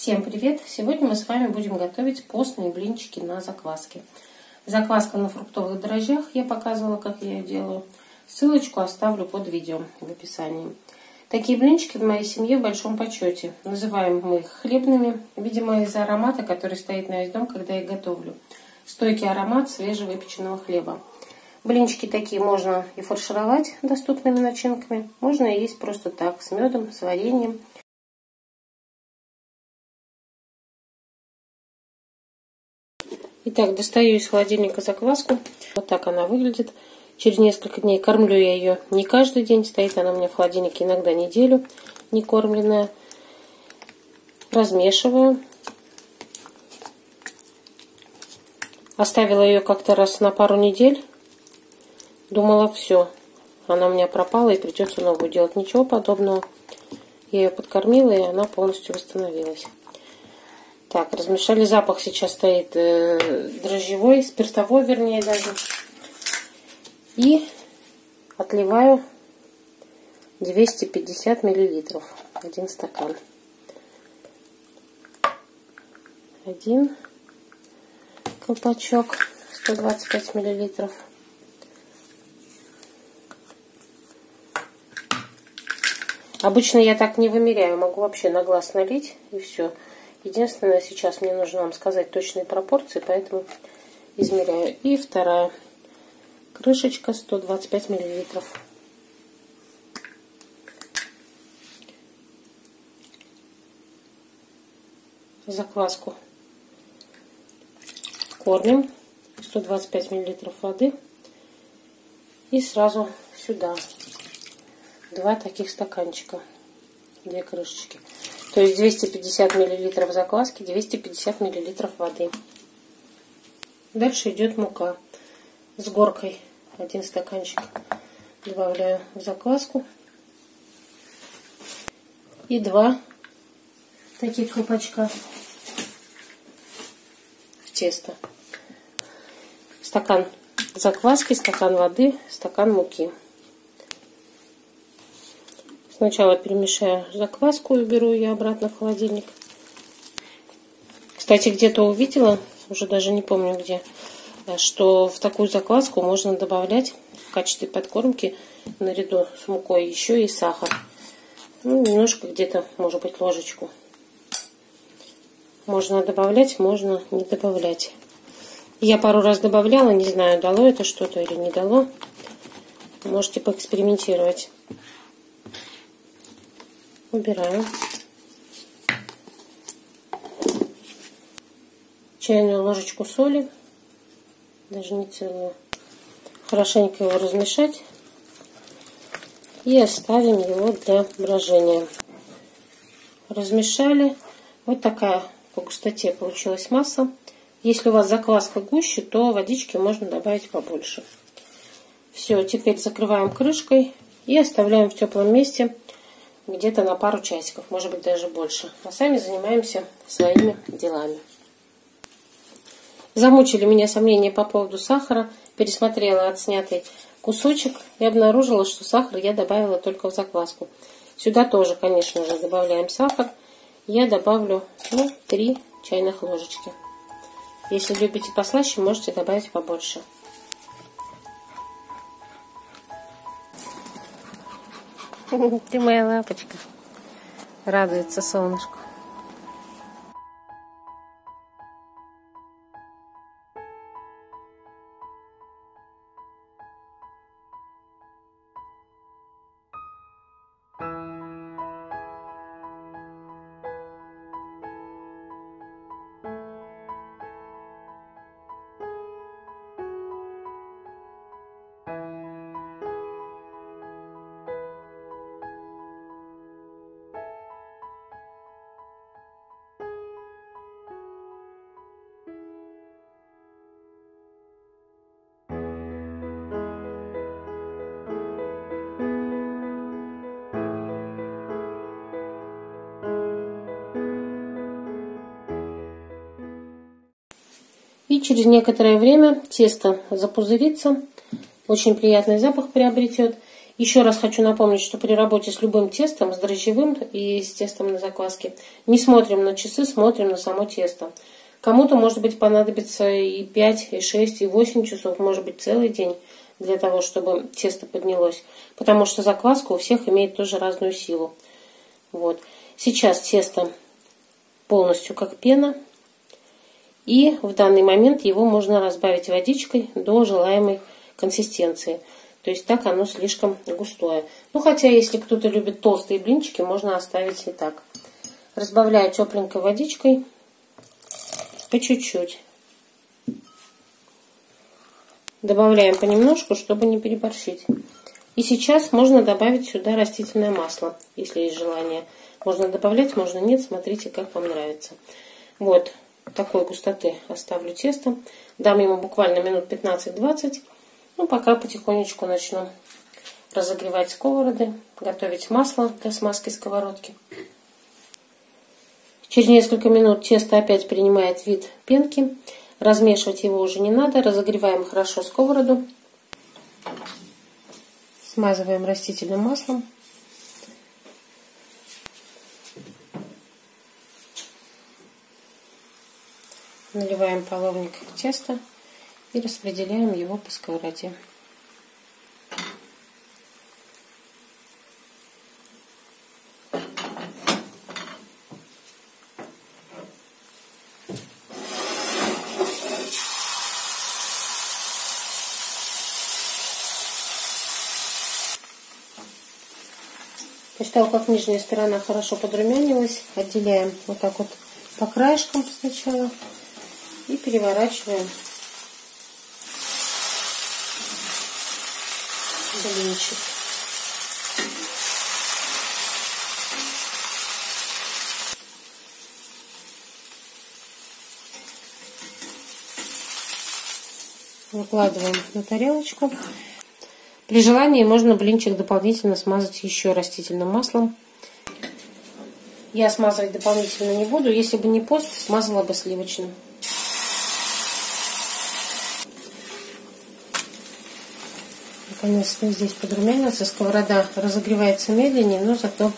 Всем привет! Сегодня мы с вами будем готовить постные блинчики на закваске. Закваска на фруктовых дрожжах, я показывала, как я ее делаю. Ссылочку оставлю под видео в описании. Такие блинчики в моей семье в большом почете. Называем мы их хлебными, видимо из-за аромата, который стоит на весь дом, когда я их готовлю. Стойкий аромат свежевыпеченного хлеба. Блинчики такие можно и фаршировать доступными начинками, можно и есть просто так, с медом, с вареньем. Итак, достаю из холодильника закваску. Вот так она выглядит. Через несколько дней кормлю я ее не каждый день. Стоит она у меня в холодильнике иногда неделю не кормленная. Размешиваю. Оставила ее как-то раз на пару недель. Думала, все. Она у меня пропала и придется новую делать. Ничего подобного. Я ее подкормила, и она полностью восстановилась. Так, размешали. Запах сейчас стоит э, дрожжевой, спиртовой, вернее, даже. И отливаю 250 миллилитров. Один стакан. Один колпачок 125 миллилитров. Обычно я так не вымеряю, могу вообще на глаз налить и все. Единственное, сейчас мне нужно вам сказать точные пропорции, поэтому измеряю. И вторая крышечка 125 миллилитров. Закваску кормим 125 миллилитров воды и сразу сюда два таких стаканчика, две крышечки. То есть 250 миллилитров закваски, 250 миллилитров воды. Дальше идет мука с горкой. Один стаканчик добавляю в закваску. И два таких колпачка в тесто. Стакан закваски, стакан воды, стакан муки. Сначала перемешаю закваску и беру ее обратно в холодильник. Кстати, где-то увидела, уже даже не помню где, что в такую закваску можно добавлять в качестве подкормки наряду с мукой еще и сахар. Ну, немножко где-то, может быть, ложечку. Можно добавлять, можно не добавлять. Я пару раз добавляла, не знаю, дало это что-то или не дало. Можете поэкспериментировать. Убираю. Чайную ложечку соли, даже не целую. Хорошенько его размешать и оставим его для брожения. Размешали. Вот такая по густоте получилась масса. Если у вас закваска гуще, то водички можно добавить побольше. Все, теперь закрываем крышкой и оставляем в теплом месте где-то на пару часиков, может быть даже больше. А сами занимаемся своими делами. Замучили меня сомнения по поводу сахара. Пересмотрела отснятый кусочек и обнаружила, что сахар я добавила только в закваску. Сюда тоже, конечно же, добавляем сахар. Я добавлю ну, 3 чайных ложечки. Если любите послаще, можете добавить побольше. Ты моя лапочка. Радуется солнышку. И через некоторое время тесто запузырится, очень приятный запах приобретет. Еще раз хочу напомнить, что при работе с любым тестом, с дрожжевым и с тестом на закваске, не смотрим на часы, смотрим на само тесто. Кому-то, может быть, понадобится и 5, и 6, и 8 часов, может быть, целый день для того, чтобы тесто поднялось. Потому что закваска у всех имеет тоже разную силу. Вот. Сейчас тесто полностью как пена. И в данный момент его можно разбавить водичкой до желаемой консистенции. То есть так оно слишком густое. Ну, хотя, если кто-то любит толстые блинчики, можно оставить и так. Разбавляю тепленькой водичкой по чуть-чуть. Добавляем понемножку, чтобы не переборщить. И сейчас можно добавить сюда растительное масло, если есть желание. Можно добавлять, можно нет, смотрите, как вам нравится. Вот такой густоты оставлю тесто. Дам ему буквально минут 15-20 ну, пока потихонечку начну разогревать сковороды, готовить масло для смазки сковородки. Через несколько минут тесто опять принимает вид пенки. Размешивать его уже не надо. Разогреваем хорошо сковороду. Смазываем растительным маслом. Наливаем половник теста и распределяем его по сковороде. После того, как нижняя сторона хорошо подрумянилась, отделяем вот так вот по краешкам сначала и переворачиваем блинчик. Выкладываем на тарелочку. При желании можно блинчик дополнительно смазать еще растительным маслом. Я смазывать дополнительно не буду. Если бы не пост, смазала бы сливочным. Наконец-то здесь подрумянился. Сковорода разогревается медленнее, но зато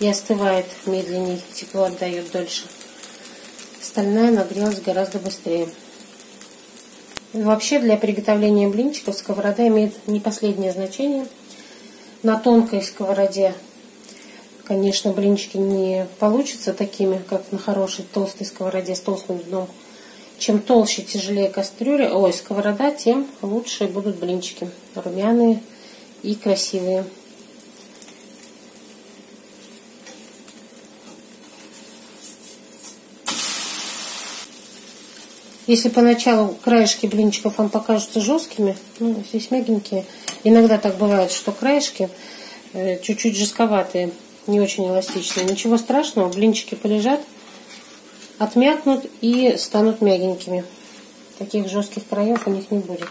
и остывает медленнее. Тепло отдает дольше. Стальная нагрелась гораздо быстрее. Вообще для приготовления блинчиков сковорода имеет не последнее значение. На тонкой сковороде, конечно, блинчики не получатся такими, как на хорошей толстой сковороде с толстым дном. Чем толще, тяжелее кастрюля, ой, сковорода, тем лучше будут блинчики. Румяные и красивые. Если поначалу краешки блинчиков вам покажутся жесткими, ну, здесь мягенькие. Иногда так бывает, что краешки э, чуть-чуть жестковатые, не очень эластичные. Ничего страшного, блинчики полежат, отмякнут и станут мягенькими. Таких жестких краев у них не будет.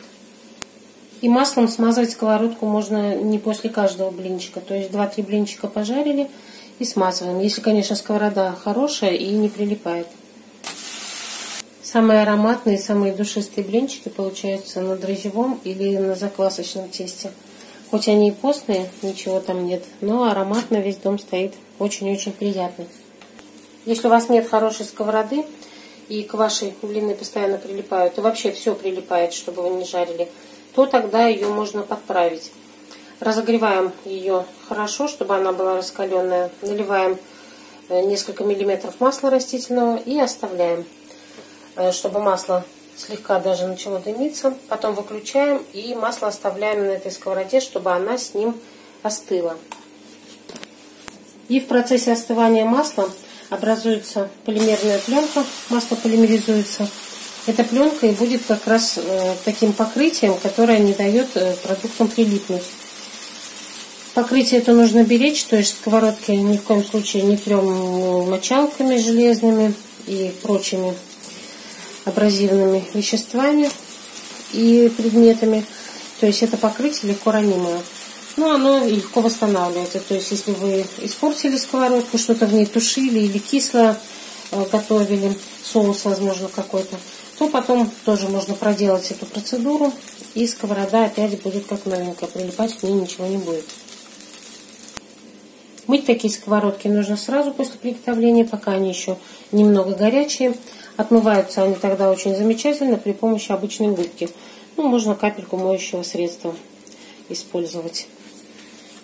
И маслом смазывать сковородку можно не после каждого блинчика. То есть 2-3 блинчика пожарили и смазываем. Если, конечно, сковорода хорошая и не прилипает. Самые ароматные, самые душистые блинчики получаются на дрожжевом или на заквасочном тесте. Хоть они и постные, ничего там нет, но аромат на весь дом стоит очень-очень приятный. Если у вас нет хорошей сковороды, и к вашей блины постоянно прилипают, и вообще все прилипает, чтобы вы не жарили, то тогда ее можно подправить. Разогреваем ее хорошо, чтобы она была раскаленная. Наливаем э, несколько миллиметров масла растительного и оставляем, э, чтобы масло слегка даже начало дымиться. Потом выключаем и масло оставляем на этой сковороде, чтобы она с ним остыла. И в процессе остывания масла образуется полимерная пленка, масло полимеризуется. Эта пленка и будет как раз э, таким покрытием, которое не дает э, продуктам прилипнуть. Покрытие это нужно беречь, то есть сковородки ни в коем случае не трем мочалками железными и прочими абразивными веществами и предметами. То есть это покрытие легко ранимое но оно легко восстанавливается. То есть, если вы испортили сковородку, что-то в ней тушили или кисло э, готовили, соус, возможно, какой-то, то потом тоже можно проделать эту процедуру, и сковорода опять будет как новенькая, прилипать к ней ничего не будет. Мыть такие сковородки нужно сразу после приготовления, пока они еще немного горячие. Отмываются они тогда очень замечательно при помощи обычной губки. Ну, можно капельку моющего средства использовать.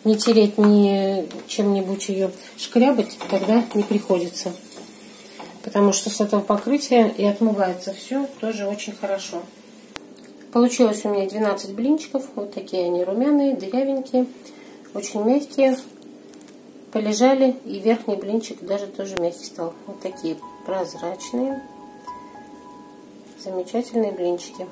Не тереть ни чем-нибудь ее шкрябать тогда не приходится. Потому что с этого покрытия и отмывается все тоже очень хорошо. Получилось у меня 12 блинчиков. Вот такие они румяные, дырявенькие, очень мягкие полежали, и верхний блинчик даже тоже мягкий стал. Вот такие прозрачные, замечательные блинчики.